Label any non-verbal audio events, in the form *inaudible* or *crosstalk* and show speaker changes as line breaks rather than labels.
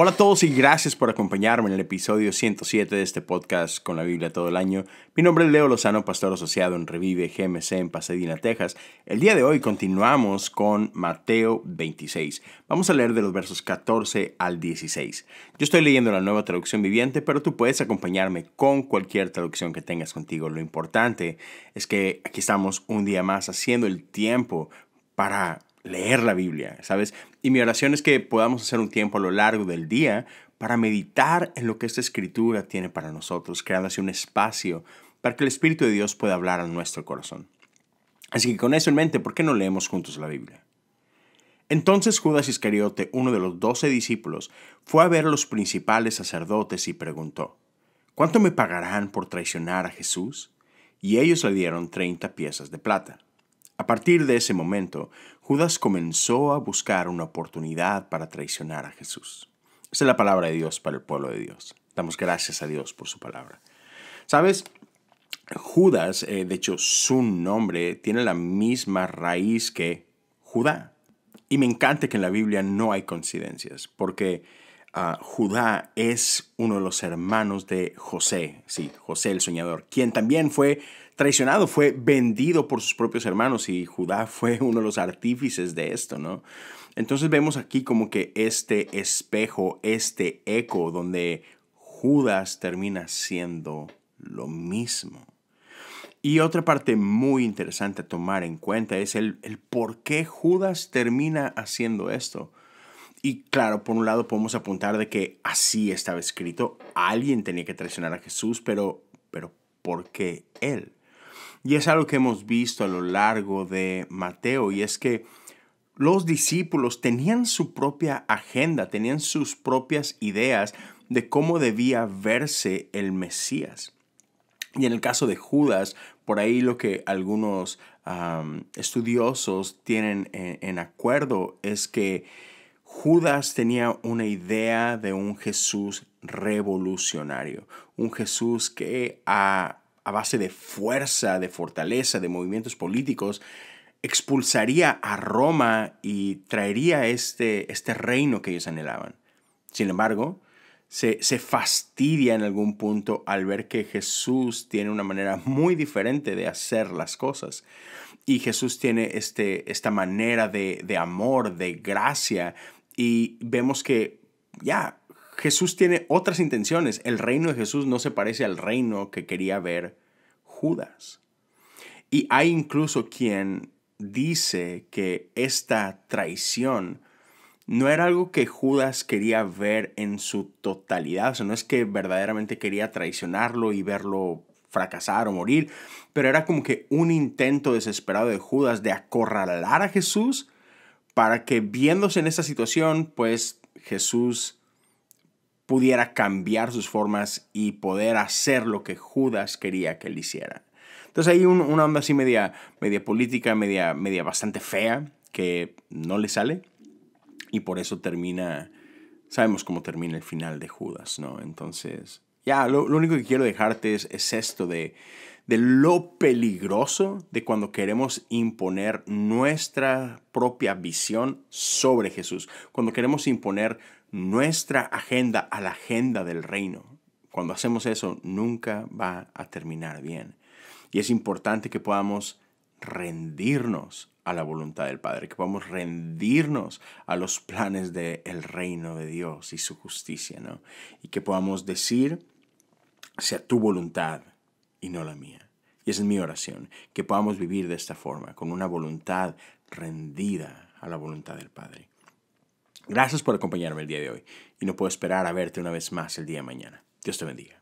Hola a todos y gracias por acompañarme en el episodio 107 de este podcast con la Biblia todo el año. Mi nombre es Leo Lozano, pastor asociado en Revive GMC en Pasadena, Texas. El día de hoy continuamos con Mateo 26. Vamos a leer de los versos 14 al 16. Yo estoy leyendo la nueva traducción viviente, pero tú puedes acompañarme con cualquier traducción que tengas contigo. Lo importante es que aquí estamos un día más haciendo el tiempo para leer la Biblia, ¿sabes? Y mi oración es que podamos hacer un tiempo a lo largo del día para meditar en lo que esta escritura tiene para nosotros, creando así un espacio para que el Espíritu de Dios pueda hablar a nuestro corazón. Así que con eso en mente, ¿por qué no leemos juntos la Biblia? Entonces Judas Iscariote, uno de los doce discípulos, fue a ver a los principales sacerdotes y preguntó, ¿Cuánto me pagarán por traicionar a Jesús? Y ellos le dieron treinta piezas de plata. A partir de ese momento, Judas comenzó a buscar una oportunidad para traicionar a Jesús. Esa es la palabra de Dios para el pueblo de Dios. Damos gracias a Dios por su palabra. ¿Sabes? Judas, eh, de hecho, su nombre tiene la misma raíz que Judá. Y me encanta que en la Biblia no hay coincidencias, porque ah, Judá es uno de los hermanos de José, sí, José el soñador, quien también fue traicionado, fue vendido por sus propios hermanos y Judá *laughs* fue uno de los artífices de esto, ¿no? Entonces vemos aquí como que este espejo, este eco donde Judas termina siendo lo mismo. Y otra parte muy interesante a tomar en cuenta es el, el por qué Judas termina haciendo esto. Y claro, por un lado podemos apuntar de que así estaba escrito, alguien tenía que traicionar a Jesús, pero, pero ¿por qué él? Y es algo que hemos visto a lo largo de Mateo, y es que los discípulos tenían su propia agenda, tenían sus propias ideas de cómo debía verse el Mesías. Y en el caso de Judas, por ahí lo que algunos estudiosos tienen en, acuerdo es que Judas tenía una idea de un Jesús revolucionario, un Jesús que a a base de fuerza, de fortaleza, de movimientos políticos, expulsaría a Roma y traería este, este reino que ellos anhelaban. Sin embargo, se, se, fastidia en algún punto al ver que Jesús tiene una manera muy diferente de hacer las cosas. Y Jesús tiene este, esta manera de, de amor, de gracia. Y vemos que ya Jesús tiene otras intenciones. El reino de Jesús no se parece al reino que quería ver Judas. Y hay incluso quien dice que esta traición no era algo que Judas quería ver en su totalidad, o sea, no es que verdaderamente quería traicionarlo y verlo fracasar o morir, pero era como que un intento desesperado de Judas de acorralar a Jesús para que viéndose en esta situación, pues Jesús pudiera cambiar sus formas y poder hacer lo que Judas quería que él hiciera. Entonces hay una onda así media, media política, media, media bastante fea, que no le sale. Y por eso termina, sabemos cómo termina el final de Judas, ¿no? Entonces, ya, lo, único que quiero dejarte es, es esto de, de lo peligroso de cuando queremos imponer nuestra propia visión sobre Jesús, cuando queremos imponer nuestra agenda a la agenda del reino. Cuando hacemos eso, nunca va a terminar bien. Y es importante que podamos rendirnos a la voluntad del Padre, que podamos rendirnos a los planes del reino de Dios y su justicia, ¿no? Y que podamos decir, sea tu voluntad y no la mía. Y esa es mi oración, que podamos vivir de esta forma, con una voluntad rendida a la voluntad del Padre. Gracias por acompañarme el día de hoy y no puedo esperar a verte una vez más el día de mañana. Dios te bendiga.